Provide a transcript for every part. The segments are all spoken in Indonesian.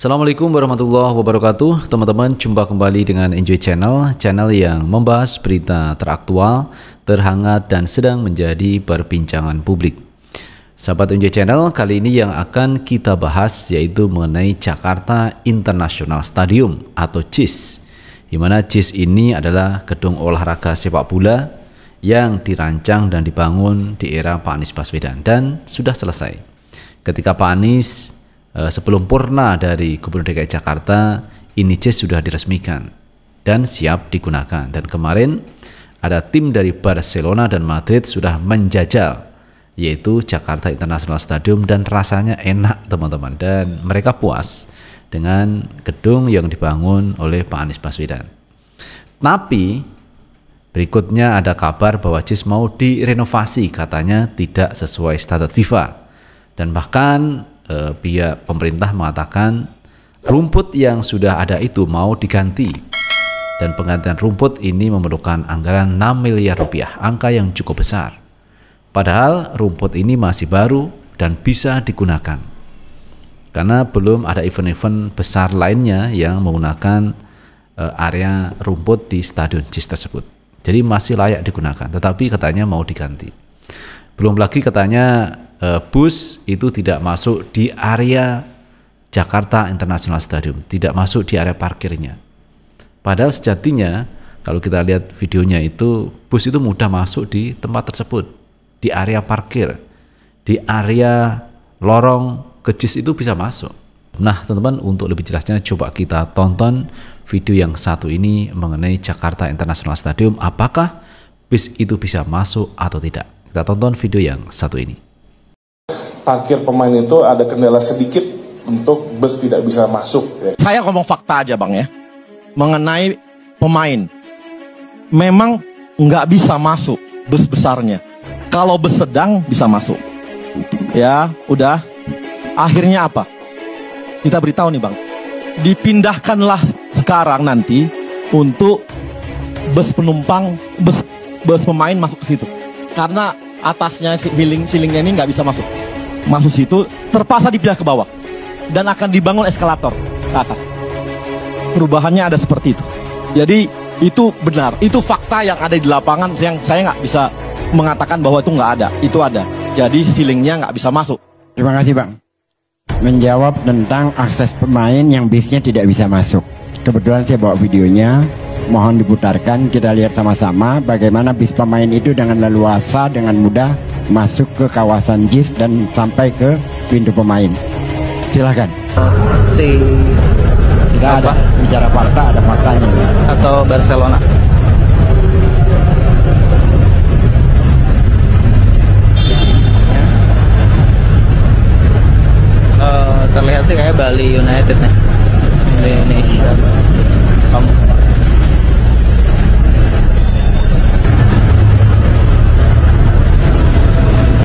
Assalamualaikum warahmatullahi wabarakatuh. Teman-teman jumpa kembali dengan Enjoy Channel Channel yang membahas berita teraktual, terhangat dan sedang menjadi perbincangan publik. Sahabat Enjoy Channel kali ini yang akan kita bahas yaitu mengenai Jakarta International Stadium atau JIS di mana JIS ini adalah gedung olahraga sepak bola yang dirancang dan dibangun di era Pak Anies Baswedan dan sudah selesai. Ketika Pak Anies sebelum purna dari Gubernur DKI Jakarta, ini JIS sudah diresmikan dan siap digunakan. Dan kemarin ada tim dari Barcelona dan Madrid sudah menjajal yaitu Jakarta International Stadium dan rasanya enak teman-teman dan mereka puas dengan gedung yang dibangun oleh Pak Anies Baswedan. Tapi berikutnya ada kabar bahwa JIS mau direnovasi katanya tidak sesuai standar FIFA dan bahkan eh, pihak pemerintah mengatakan rumput yang sudah ada itu mau diganti dan penggantian rumput ini memerlukan anggaran 6 miliar rupiah, angka yang cukup besar. Padahal rumput ini masih baru dan bisa digunakan. Karena belum ada event-event besar lainnya yang menggunakan uh, area rumput di stadion JIS tersebut. Jadi masih layak digunakan, tetapi katanya mau diganti. Belum lagi katanya uh, bus itu tidak masuk di area Jakarta International Stadium, tidak masuk di area parkirnya. Padahal sejatinya kalau kita lihat videonya itu bus itu mudah masuk di tempat tersebut, di area parkir, di area lorong kejis itu bisa masuk. Nah, teman-teman, untuk lebih jelasnya coba kita tonton video yang satu ini mengenai Jakarta International Stadium. Apakah bis itu bisa masuk atau tidak? Kita tonton video yang satu ini parkir pemain itu ada kendala sedikit untuk bus tidak bisa masuk. Ya. Saya ngomong fakta aja bang ya, mengenai pemain. Memang nggak bisa masuk bus besarnya. Kalau bus sedang bisa masuk. Ya, udah. Akhirnya apa? Kita beritahu nih bang, dipindahkanlah sekarang nanti untuk bus penumpang, bus bus pemain masuk ke situ. Karena atasnya ceiling ceilingnya ini nggak bisa masuk masuk situ terpaksa dipindah ke bawah dan akan dibangun eskalator ke atas. Perubahannya ada seperti itu. Jadi itu benar, itu fakta yang ada di lapangan yang saya nggak bisa mengatakan bahwa itu nggak ada, itu ada. Jadi ceilingnya nggak bisa masuk. Terima kasih bang. Menjawab tentang akses pemain yang bisnya tidak bisa masuk. Kebetulan saya bawa videonya, mohon diputarkan kita lihat sama-sama bagaimana bis pemain itu dengan leluasa dengan mudah masuk ke kawasan JIS dan sampai ke pintu pemain. Silahkan. Si Enggak ada bicara fakta, ada faktanya. Atau Barcelona. Uh, terlihat sih kayak Bali United nih. Indonesia. Kamu.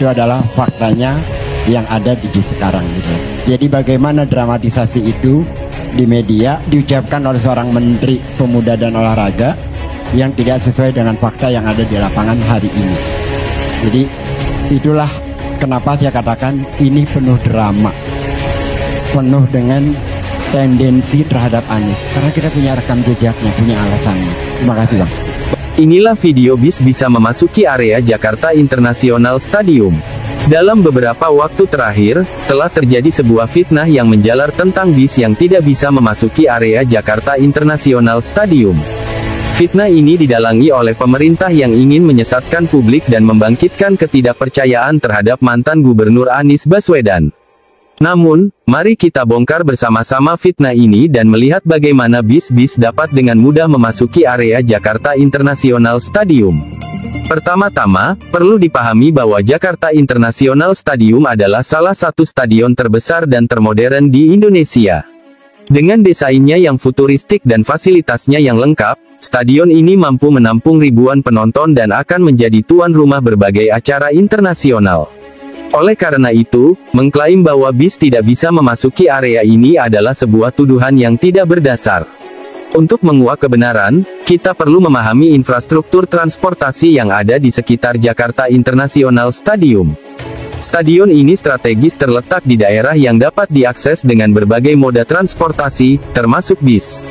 Itu adalah faktanya yang ada di sekarang gitu. Jadi bagaimana dramatisasi itu di media diucapkan oleh seorang menteri pemuda dan olahraga yang tidak sesuai dengan fakta yang ada di lapangan hari ini. Jadi itulah kenapa saya katakan ini penuh drama. Penuh dengan tendensi terhadap Anies karena kita punya rekam jejaknya, punya alasannya. Terima kasih, Bang. Inilah video bis bisa memasuki area Jakarta International Stadium. Dalam beberapa waktu terakhir, telah terjadi sebuah fitnah yang menjalar tentang bis yang tidak bisa memasuki area Jakarta International Stadium. Fitnah ini didalangi oleh pemerintah yang ingin menyesatkan publik dan membangkitkan ketidakpercayaan terhadap mantan Gubernur Anies Baswedan. Namun, mari kita bongkar bersama-sama fitnah ini dan melihat bagaimana bis-bis dapat dengan mudah memasuki area Jakarta International Stadium. Pertama-tama, perlu dipahami bahwa Jakarta International Stadium adalah salah satu stadion terbesar dan termodern di Indonesia. Dengan desainnya yang futuristik dan fasilitasnya yang lengkap, stadion ini mampu menampung ribuan penonton dan akan menjadi tuan rumah berbagai acara internasional. Oleh karena itu, mengklaim bahwa bis tidak bisa memasuki area ini adalah sebuah tuduhan yang tidak berdasar. Untuk menguak kebenaran, kita perlu memahami infrastruktur transportasi yang ada di sekitar Jakarta International Stadium. Stadion ini strategis terletak di daerah yang dapat diakses dengan berbagai moda transportasi, termasuk bis.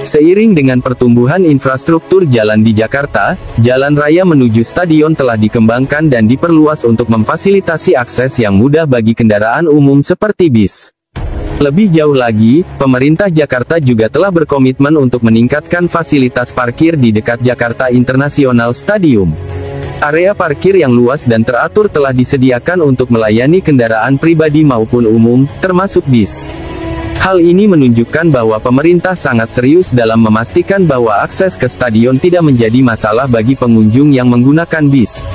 Seiring dengan pertumbuhan infrastruktur jalan di Jakarta, jalan raya menuju stadion telah dikembangkan dan diperluas untuk memfasilitasi akses yang mudah bagi kendaraan umum seperti bis. Lebih jauh lagi, pemerintah Jakarta juga telah berkomitmen untuk meningkatkan fasilitas parkir di dekat Jakarta International Stadium. Area parkir yang luas dan teratur telah disediakan untuk melayani kendaraan pribadi maupun umum, termasuk bis. Hal ini menunjukkan bahwa pemerintah sangat serius dalam memastikan bahwa akses ke stadion tidak menjadi masalah bagi pengunjung yang menggunakan bis.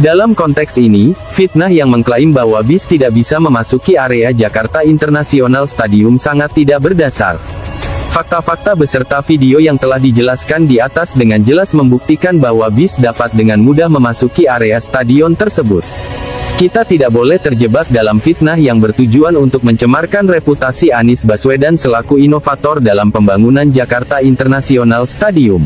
Dalam konteks ini, fitnah yang mengklaim bahwa bis tidak bisa memasuki area Jakarta International Stadium sangat tidak berdasar. Fakta-fakta beserta video yang telah dijelaskan di atas dengan jelas membuktikan bahwa bis dapat dengan mudah memasuki area stadion tersebut. Kita tidak boleh terjebak dalam fitnah yang bertujuan untuk mencemarkan reputasi Anies Baswedan selaku inovator dalam pembangunan Jakarta International Stadium.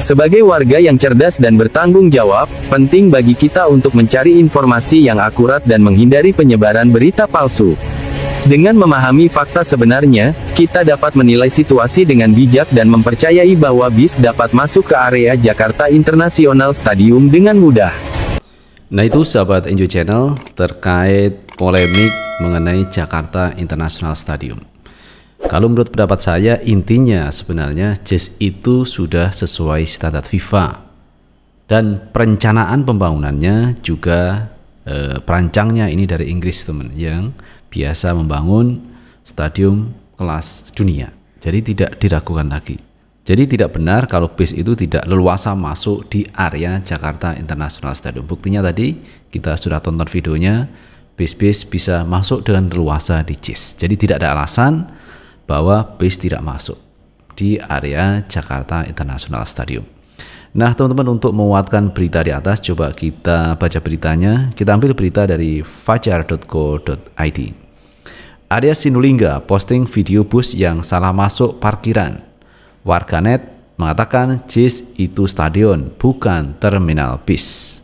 Sebagai warga yang cerdas dan bertanggung jawab, penting bagi kita untuk mencari informasi yang akurat dan menghindari penyebaran berita palsu. Dengan memahami fakta sebenarnya, kita dapat menilai situasi dengan bijak dan mempercayai bahwa bis dapat masuk ke area Jakarta International Stadium dengan mudah. Nah itu sahabat Enjoy Channel terkait polemik mengenai Jakarta International Stadium. Kalau menurut pendapat saya intinya sebenarnya JIS itu sudah sesuai standar FIFA dan perencanaan pembangunannya juga eh, perancangnya ini dari Inggris teman yang biasa membangun stadium kelas dunia. Jadi tidak diragukan lagi. Jadi tidak benar kalau bis itu tidak leluasa masuk di area Jakarta International Stadium. Buktinya tadi kita sudah tonton videonya, bis-bis bisa masuk dengan leluasa di JIS. Jadi tidak ada alasan bahwa bis tidak masuk di area Jakarta International Stadium. Nah teman-teman untuk menguatkan berita di atas coba kita baca beritanya. Kita ambil berita dari fajar.co.id. Arya Sinulinga posting video bus yang salah masuk parkiran. Warganet mengatakan JIS itu stadion, bukan terminal bis.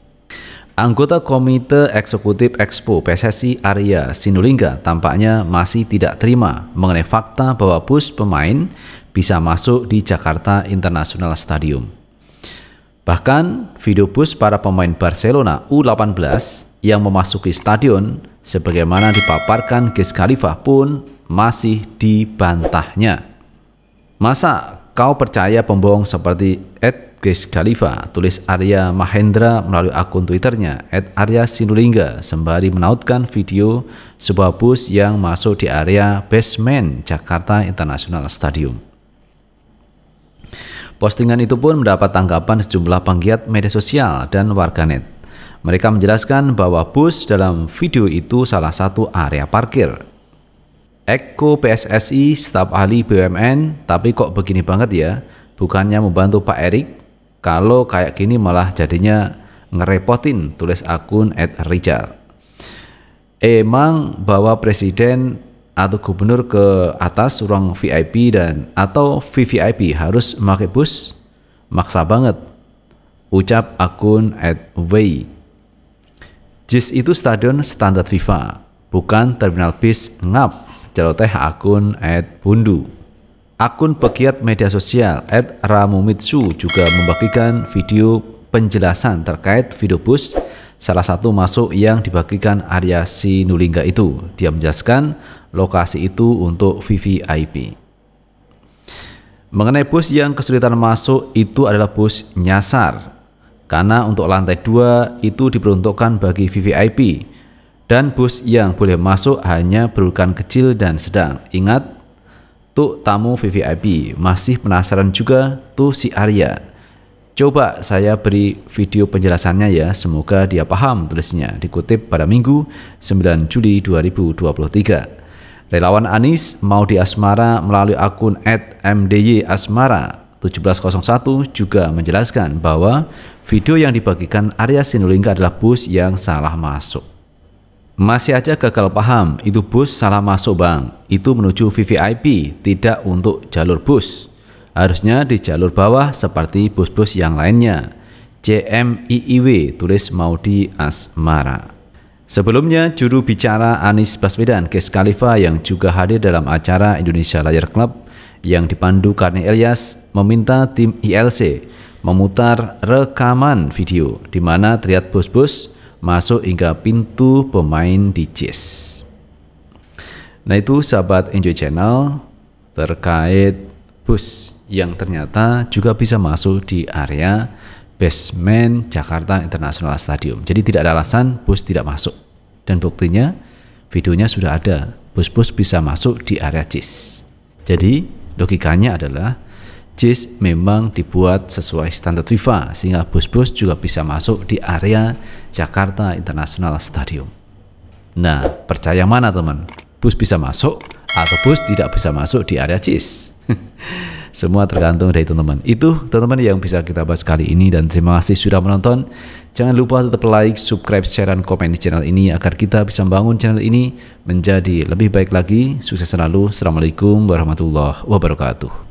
Anggota Komite Eksekutif Expo PSSI Arya Sinulinga tampaknya masih tidak terima mengenai fakta bahwa bus pemain bisa masuk di Jakarta International Stadium. Bahkan video bus para pemain Barcelona U18 yang memasuki stadion sebagaimana dipaparkan Giz Khalifah pun masih dibantahnya. Masa kau percaya pembohong seperti Ed Giz Khalifa, tulis Arya Mahendra melalui akun Twitternya, Ed Arya Sinulinga, sembari menautkan video sebuah bus yang masuk di area basement Jakarta International Stadium. Postingan itu pun mendapat tanggapan sejumlah penggiat media sosial dan warganet. Mereka menjelaskan bahwa bus dalam video itu salah satu area parkir. Eko PSSI, staf ahli BUMN, tapi kok begini banget ya? Bukannya membantu Pak Erik? Kalau kayak gini malah jadinya ngerepotin, tulis akun Ed Rijal. Emang bahwa presiden atau gubernur ke atas ruang VIP dan atau VVIP harus memakai bus? Maksa banget. Ucap akun at Way. JIS itu stadion standar FIFA, bukan terminal bis ngap, celoteh akun at Bundu. Akun pegiat media sosial at Ramumitsu juga membagikan video penjelasan terkait video bus salah satu masuk yang dibagikan Arya Sinulinga itu. Dia menjelaskan lokasi itu untuk VVIP. Mengenai bus yang kesulitan masuk itu adalah bus nyasar karena untuk lantai dua itu diperuntukkan bagi VVIP dan bus yang boleh masuk hanya berukuran kecil dan sedang. Ingat, tuh tamu VVIP masih penasaran juga tuh si Arya. Coba saya beri video penjelasannya ya, semoga dia paham tulisnya. Dikutip pada Minggu 9 Juli 2023. Relawan Anis mau di Asmara melalui akun @mdy asmara 1701 juga menjelaskan bahwa video yang dibagikan Arya Sinulinga adalah bus yang salah masuk. Masih aja gagal paham, itu bus salah masuk bang, itu menuju VVIP, tidak untuk jalur bus. Harusnya di jalur bawah seperti bus-bus yang lainnya. CMIIW tulis Maudi Asmara. Sebelumnya, juru bicara Anies Baswedan, Kes Khalifa yang juga hadir dalam acara Indonesia Layar Club yang dipandu Karni Elias meminta tim ILC memutar rekaman video di mana terlihat bos-bos masuk hingga pintu pemain di Jazz. Nah itu sahabat Enjoy Channel terkait bus yang ternyata juga bisa masuk di area basement Jakarta International Stadium. Jadi tidak ada alasan bus tidak masuk. Dan buktinya videonya sudah ada. Bus-bus bisa masuk di area JIS. Jadi logikanya adalah JIS memang dibuat sesuai standar FIFA sehingga bus-bus juga bisa masuk di area Jakarta International Stadium. Nah, percaya mana teman? Bus bisa masuk atau bus tidak bisa masuk di area JIS? Semua tergantung dari teman-teman. Itu teman-teman yang bisa kita bahas kali ini dan terima kasih sudah menonton. Jangan lupa tetap like, subscribe, share, dan komen di channel ini agar kita bisa membangun channel ini menjadi lebih baik lagi. Sukses selalu. Assalamualaikum warahmatullahi wabarakatuh.